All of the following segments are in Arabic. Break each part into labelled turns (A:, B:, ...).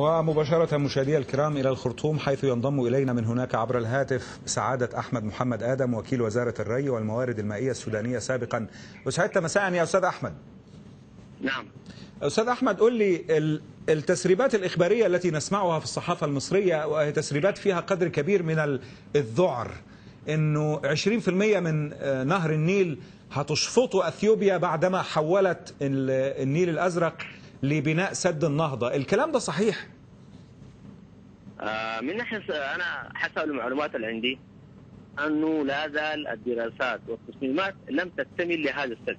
A: ومباشرة مشاهدي الكرام إلى الخرطوم حيث ينضم إلينا من هناك عبر الهاتف سعادة أحمد محمد آدم وكيل وزارة الري والموارد المائية السودانية سابقا. أسعدت مساء يا أستاذ أحمد.
B: نعم.
A: أستاذ أحمد قل لي التسريبات الإخبارية التي نسمعها في الصحافة المصرية وهي تسريبات فيها قدر كبير من الذعر أنه 20% من نهر النيل هتشفطه أثيوبيا بعدما حولت النيل الأزرق لبناء سد النهضة الكلام ده صحيح؟
B: آه من ناحية أنا حسب المعلومات اللي عندي أنه لا زال الدراسات والتصميمات لم تكتمل لهذا السد.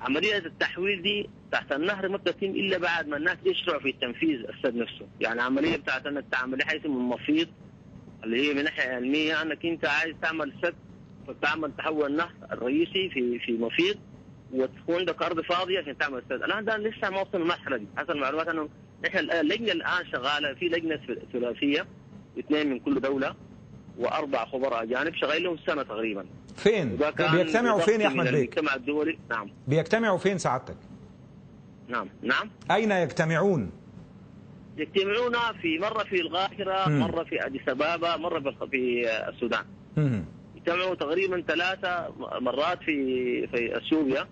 B: عملية التحويل دي تحت النهر ما بتتم إلا بعد ما الناس يشرعوا في تنفيذ السد نفسه يعني عملية بتاعت أنك تعمل حيث من المفيض اللي هي من ناحية علمية أنك أنت عايز تعمل سد فتعمل تحول النهر الرئيسي في في مفيض وتكون عندك أرض فاضية عشان تعمل استاد الآن ده لسه ما وصل المرحلة دي حسب المعلومات أنه إحنا اللجنة الآن شغالة في لجنة ثلاثية اثنين من كل دولة وأربع خبراء أجانب شغالين لهم سنة تقريبا
A: فين؟ بيجتمعوا فين يا أحمد بيك؟
B: المجتمع الدولي نعم
A: بيجتمعوا فين سعادتك؟
B: نعم نعم
A: أين يجتمعون؟
B: يجتمعون في مرة في القاهره. مرة في أديس أبابا مرة في- في السودان
A: مم.
B: اجتمعوا تقريبا ثلاثة مرات في في اثيوبيا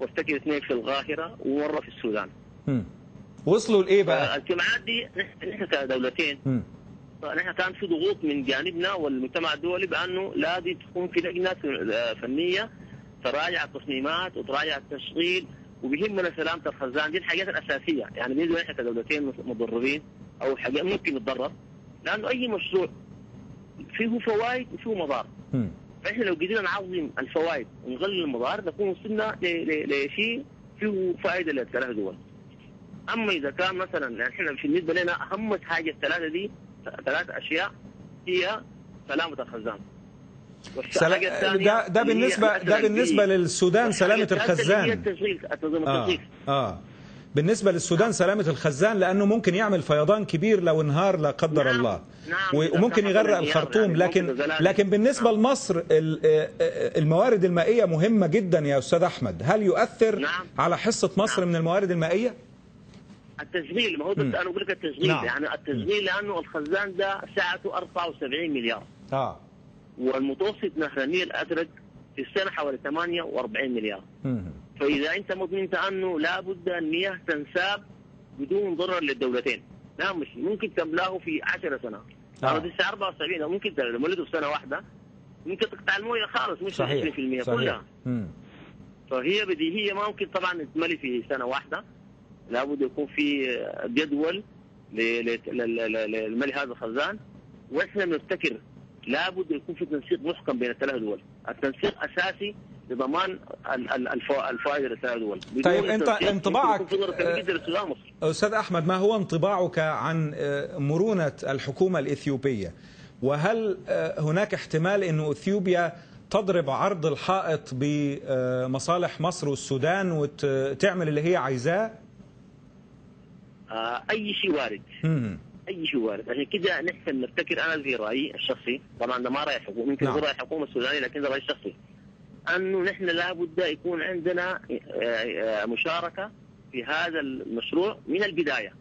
B: وافتكر اثنين في القاهره ومره في السودان
A: مم. وصلوا لإيه بقى؟
B: الاجتماعات دي نحن نحن كدولتين
A: مم.
B: نحن كان في ضغوط من جانبنا والمجتمع الدولي بأنه لازم تكون في لجنة فنية تراجع التصميمات وتراجع التشغيل وبيهمنا سلامة الخزان دي الحاجات الأساسية يعني بالنسبة إحنا كدولتين مضربين أو حاجات ممكن نتضرر لأنه أي مشروع فيه فوائد وفيه مضار. فاحنا لو قدرنا نعظم الفوائد ونقلل المضار نكون وصلنا لشيء فيه فائدة للثلاث دول. أما إذا كان مثلا يعني إحنا بالنسبة لنا أهم حاجة الثلاثة دي ثلاث أشياء هي سلامة الخزان. الثانية
A: ده ده بالنسبة ده
B: بالنسبة
A: للسودان
B: سلامة
A: الخزان.
B: التنظيم
A: آه.
B: التشغيل
A: آه. بالنسبة للسودان سلامة الخزان لأنه ممكن يعمل فيضان كبير لو انهار لا قدر
B: نعم.
A: الله
B: نعم.
A: وممكن يغرق الخرطوم
B: يعني
A: لكن. لكن بالنسبة
B: نعم.
A: لمصر آه، آه، الموارد المائية مهمة جدا يا أستاذ أحمد هل يؤثر
B: نعم.
A: على حصة مصر
B: نعم.
A: من الموارد المائية
B: التشغيل ما هو. أنا أقول لك التشغيل
A: نعم.
B: يعني التشغيل لأنه الخزان ده سعته 74 مليار
A: آه
B: والمتوسط نهر النيل الازرق في السنة حوالي 48 مليار
A: مم.
B: فإذا أنت مضمنت انه لابد المياه تنساب بدون ضرر للدولتين. لا مش ممكن تملأه في 10 سنوات.
A: آه.
B: الساعة 74 أو ممكن تملته في سنة واحدة. ممكن تقطع الموية خالص مش
A: صحيح.
B: 20%
A: صحيح.
B: كلها. فهي بديهيه ما ممكن طبعا تملي في سنة واحدة. لابد يكون في جدول ل- ل- ل- ل- لملء هذا الخزان. وإحنا بنفتكر لابد يكون في تنسيق محكم بين الثلاث دول، التنسيق أساسي لضمان ال- ال- الفوا- الفوائد للثلاث دول. بدون
A: طيب،
B: تنسيق
A: انطباعك،. أستاذ أحمد ما هو انطباعك عن آه، مرونة الحكومة الإثيوبية وهل آه، هناك احتمال أن أثيوبيا تضرب عرض الحائط بمصالح مصر والسودان وتعمل اللي هي عايزاه
B: آه، أي شيء وارد،. أي شيء وارد، عشان كده نحن نفتكر أنا في رأيي الشخصي، طبعا ده ما رأي الحكومة، يمكن
A: نعم.
B: رأي الحكومة السودانية لكن ده رايي الشخصي. أنه نحن لابد يكون عندنا آه، آه، مشاركة في هذا المشروع من
A: البداية.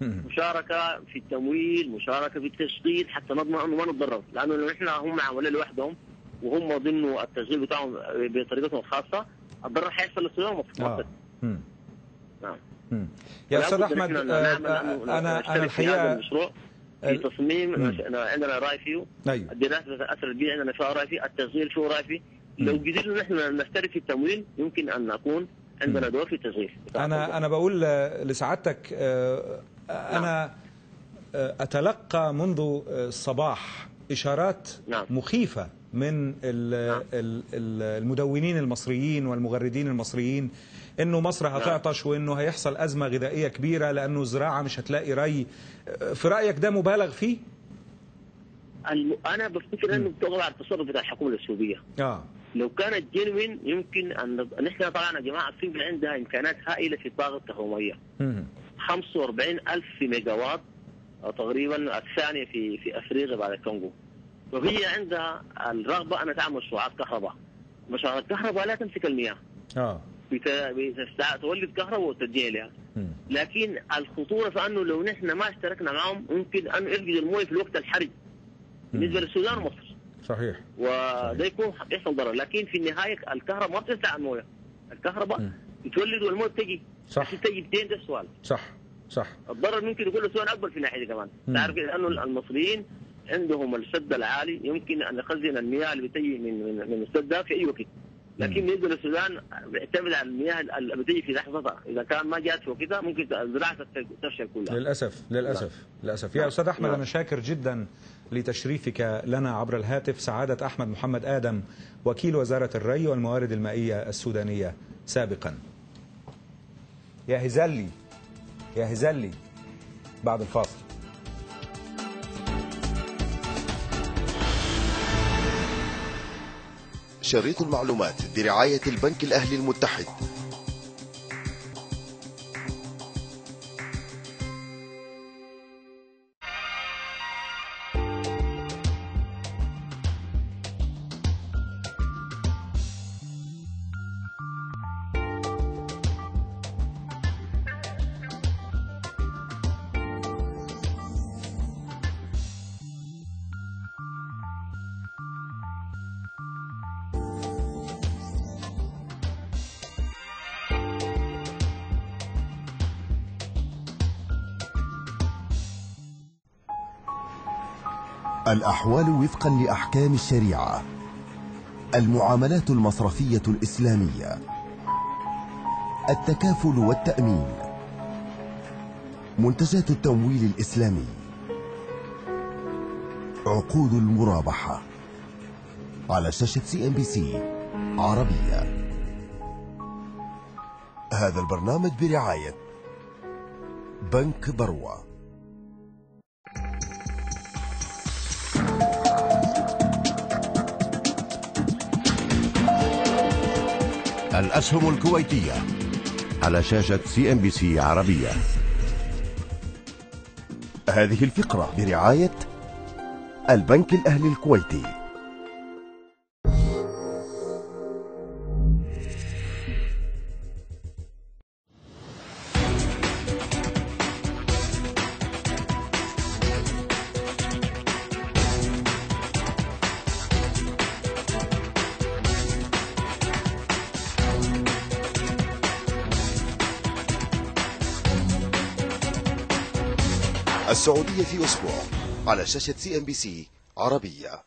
B: مشاركة في التمويل، مشاركة في التشغيل حتى نضمن أنه ما نتضرر، لأنه لو نحن هم عملوا لوحدهم وهم ضمن التشغيل بتاعهم بطريقتهم الخاصة الضرر حيحصل ومصر.
A: آه.
B: نعم.
A: يا آه، آه،
B: أنه
A: أنا
B: نشترك
A: أنا
B: في تصميم. عندنا راي فيه
A: أيوه
B: الدراسه الاثر البيئي عندنا فيها راي فيه التشغيل فيه راي فيه لو. قدرنا نحن نشترك في التمويل يمكن أن نكون عندنا دور في التشغيل
A: أنا أنا بقول لسعادتك آه، أنا آه، أتلقى منذ آه، الصباح إشارات
B: نعم.
A: مخيفة من ال-
B: نعم.
A: ال- ال- المدونين المصريين والمغردين المصريين إنه مصر هتعطش وإنه هيحصل أزمة غذائية كبيرة لأنه الزراعة مش هتلاقي ري في رأيك ده مبالغ فيه؟
B: الم... أنا بفتكر إنه بتغلى على التصرف بتاع الحكومة الاثيوبيه
A: آه
B: لو كانت جنوين يمكن أن نحن طبعا يا جماعة اثيوبيا عندها إمكانات هائلة في الطاقه
A: مم.
B: 45 ألف ميجا أو تقريبا الثانية في في أفريقيا بعد الكونغو. وهي عندها الرغبة أن تعمل مشروعات كهرباء. مشروعات الكهرباء لا تمسك المياه. آه. تولد كهرباء وتديها لها. لكن الخطورة في أنه لو نحن ما اشتركنا معهم ممكن انه يفقد الموية في الوقت الحرج. بالنسبة للسودان ومصر
A: صحيح.
B: وده يكون يحصل ضرر لكن في النهاية الكهرباء ما بتنفع الموية. الكهرباء بتولد والموية بتجي.
A: صح.
B: تجي بتين ده السؤال.
A: صح. صح.
B: الضرر ممكن يكون له سؤال أكبر في الناحيه كمان. تعرف لأنه المصريين عندهم السد العالي. يمكن أن يخزن المياه اللي بتجي من من من السد ده في أي وقت. لكن بالنسبة للسودان بيعتمد على المياه اللي بتجي في لحظتها. إذا كان ما جات في وقتها ممكن الزراعة تفشل كلها.
A: للأسف. للأسف. للأسف. يا أستاذ أحمد
B: نعم.
A: أنا شاكر جدا لتشريفك لنا عبر الهاتف سعادة أحمد محمد آدم وكيل وزارة الري والموارد المائية السودانية. سابقا. يا هزلي يا هزلي بعد الفاصل.
C: شريط المعلومات برعاية البنك الأهلي المتحد. الأحوال وفقا لأحكام الشريعة. المعاملات المصرفية الإسلامية. التكافل والتأمين. منتجات التمويل الإسلامي. عقود المرابحة. على شاشة CNBC عربية. هذا البرنامج برعاية بنك بروة.
D: الأسهم الكويتية على شاشة CNBC عربية.
C: هذه الفقرة برعاية البنك الأهلي الكويتي. السعودية في أسبوع على شاشة CNBC عربية.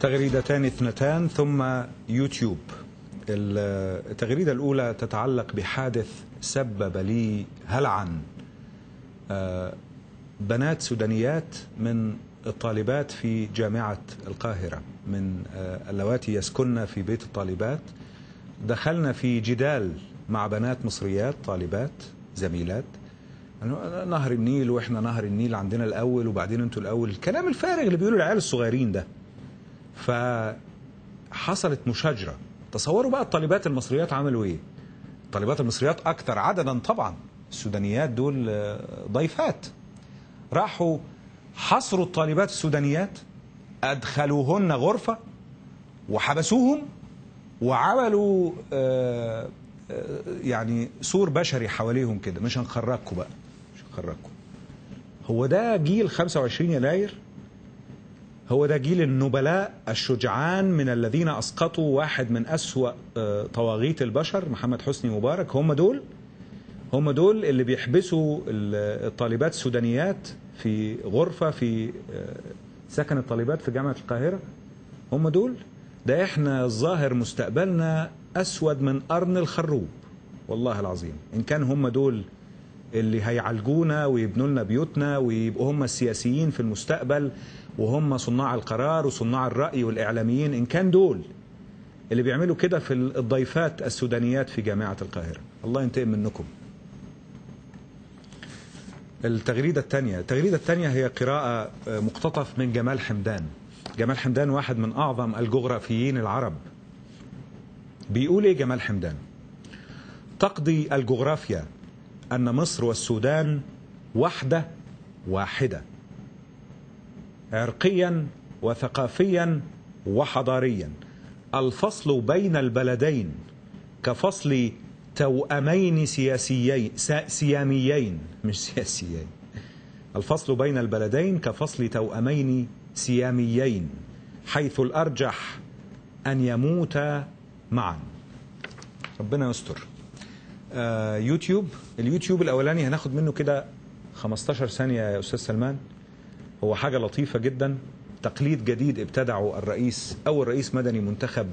A: تغريدتان اثنتان ثم يوتيوب. التغريدة الأولى تتعلق بحادث سبب لي هلعا. آه، بنات سودانيات من الطالبات في جامعة القاهرة من آه، اللواتي يسكن في بيت الطالبات. دخلنا في جدال مع بنات مصريات طالبات زميلات. نهر النيل وإحنا نهر النيل عندنا الأول وبعدين أنتوا الأول. الكلام الفارغ اللي بيقولوا العيال الصغيرين ده. فحصلت مشاجرة. تصوروا بقى الطالبات المصريات عملوا إيه؟ الطالبات المصريات أكثر عددا طبعا. السودانيات دول آه، ضيفات. راحوا حصروا الطالبات السودانيات أدخلوهن غرفة وحبسوهم وعملوا آه، آه، يعني سور بشري حواليهم كده مش هنخرجكم بقى مش هنخرجكم هو ده جيل 25 يناير؟ هو ده جيل النبلاء الشجعان من الذين أسقطوا واحد من أسوأ آه، طواغيت البشر محمد حسني مبارك هم دول؟ هم دول اللي بيحبسوا ال- الطالبات السودانيات في غرفة في آه، سكن الطالبات في جامعة القاهرة. هم دول. ده إحنا الظاهر مستقبلنا أسود من قرن الخروب. والله العظيم. إن كان هم دول اللي هيعالجونا ويبنوا لنا بيوتنا ويبقوا هم السياسيين في المستقبل وهم صناع القرار وصناع الرأي والإعلاميين إن كان دول اللي بيعملوا كده في الضيفات السودانيات في جامعة القاهرة. الله ينتقم منكم. التغريدة الثانية التغريدة الثانية هي قراءة آه، مقتطف من جمال حمدان. جمال حمدان واحد من أعظم الجغرافيين العرب. بيقول إيه جمال حمدان؟ تقضي الجغرافيا أن مصر والسودان وحدة واحدة. عرقيا وثقافيا وحضاريا. الفصل بين البلدين كفصل توأمين سياسيين سياميين مش سياسيين. الفصل بين البلدين كفصل توأمين سياميين حيث الأرجح أن يموتا معا. ربنا يستر. آه يوتيوب اليوتيوب الأولاني هناخد منه كده 15 ثانية يا أستاذ سلمان. هو حاجة لطيفة جدا. تقليد جديد ابتدعه الرئيس أول رئيس مدني منتخب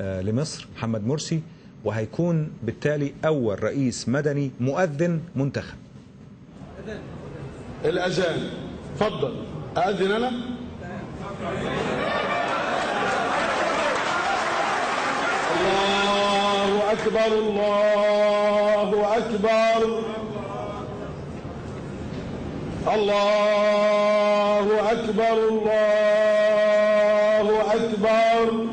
A: آه، لمصر محمد مرسي. وهيكون بالتالي أول رئيس مدني مؤذن منتخب.
E: الأذان اتفضل أذن أنا؟ الله أكبر الله أكبر. الله أكبر الله أكبر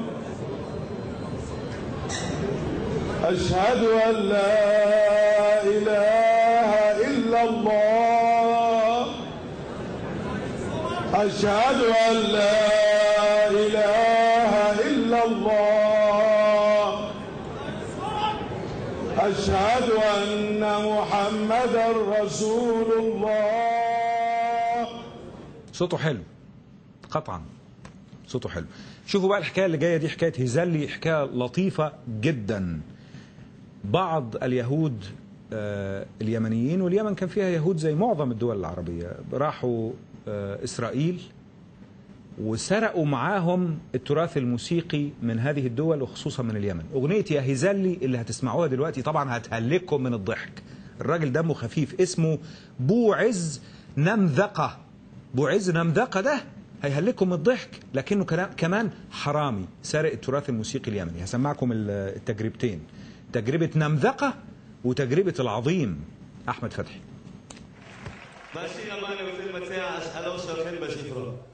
E: أشهد أن لا إله إلا الله. أشهد أن لا إله إلا الله. أشهد أن محمدا رسول الله.
A: صوته حلو. قطعا. صوته حلو. شوفوا بقى الحكاية اللي جاية دي حكاية هيزلي حكاية لطيفة جدا. بعض اليهود آه، اليمنيين واليمن كان فيها يهود زي معظم الدول العربية. راحوا آه، إسرائيل وسرقوا معاهم التراث الموسيقي من هذه الدول وخصوصا من اليمن. أغنية يا هزلي اللي هتسمعوها دلوقتي طبعا هتهلككم من الضحك. الراجل دمه خفيف اسمه بوعز نمذقة. بوعز نمذقة ده هيهلككم من الضحك لكنه كمان حرامي سارق التراث الموسيقي اليمني. هسمعكم ال- التجربتين. تجربة نمذقة وتجربة العظيم. أحمد فتحي.
F: ماشي أسأله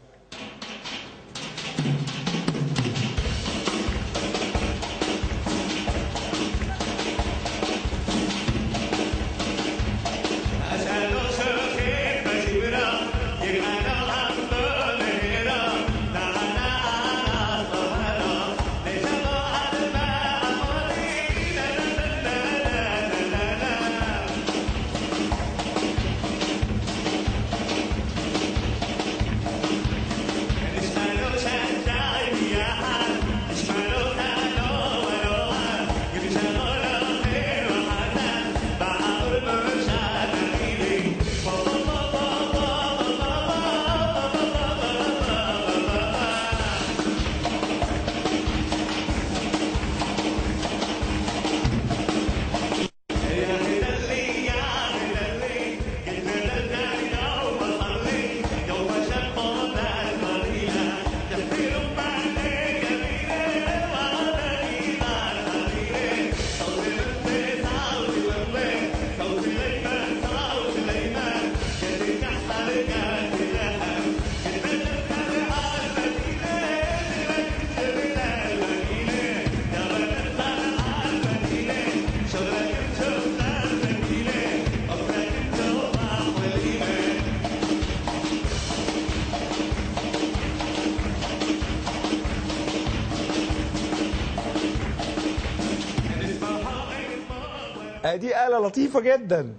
A: لطيفة جدا.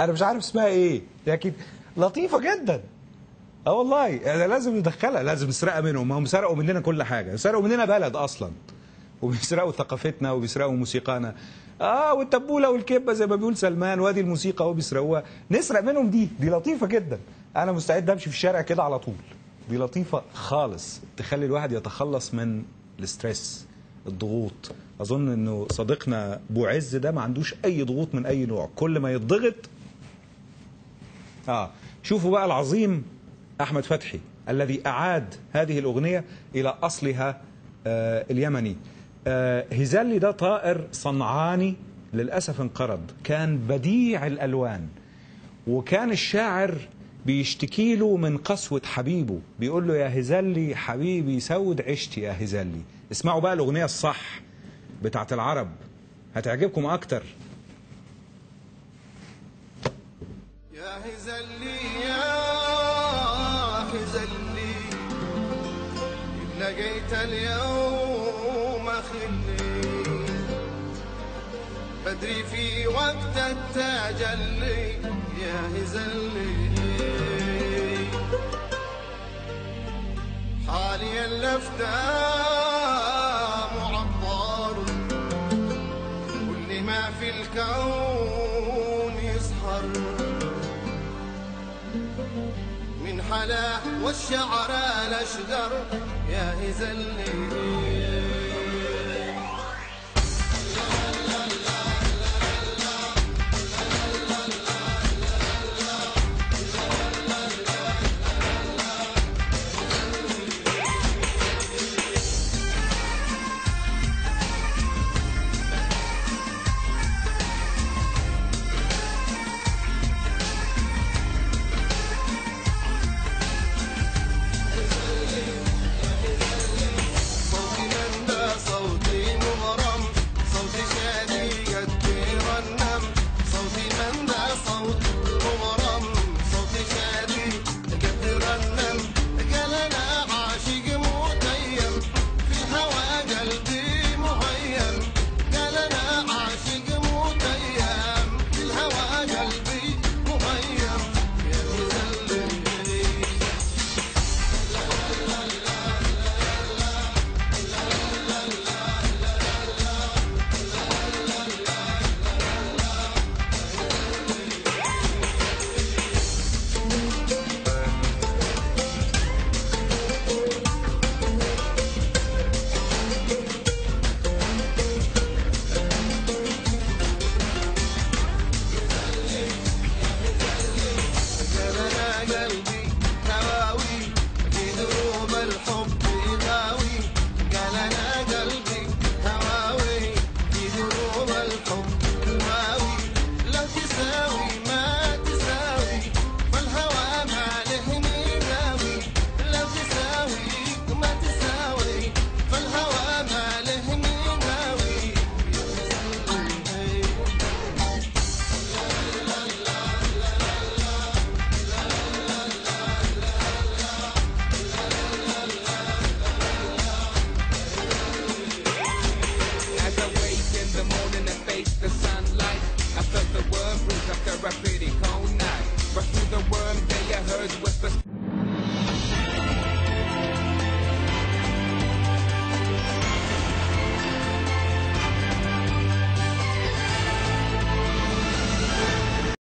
A: أنا مش عارف اسمها إيه لكن لطيفة جدا. آه والله أنا لازم ندخلها لازم نسرقها منهم. ما هم سرقوا مننا كل حاجة. سرقوا مننا بلد أصلا. وبيسرقوا ثقافتنا وبيسرقوا موسيقانا. آه والتبولة والكبة زي ما بيقول سلمان وادي الموسيقى اهو بيسرقوها. نسرق منهم دي دي لطيفة جدا. أنا مستعد أمشي في الشارع كده على طول. دي لطيفة خالص تخلي الواحد يتخلص من الاسترس الضغوط. أظن إنه صديقنا بوعز ده ما عندوش أي ضغوط من أي نوع. كل ما يتضغط آه شوفوا بقى العظيم أحمد فتحي الذي أعاد هذه الأغنية إلى أصلها آه اليمني. آه هزالي ده طائر صنعاني للأسف انقرض. كان بديع الألوان وكان الشاعر بيشتكي له من قسوة حبيبه بيقول له يا هزلي حبيبي سود عشتي يا هزلي اسمعوا بقى الأغنية الصح بتاعت العرب هتعجبكم أكتر.
G: يا هزلي يا هزلي لقيت اليوم خلي. بدري في وقت التجلي يا هزلي. حالي اللفتة الكون يسهر. من حلا والشعر الاشقر يا هزلي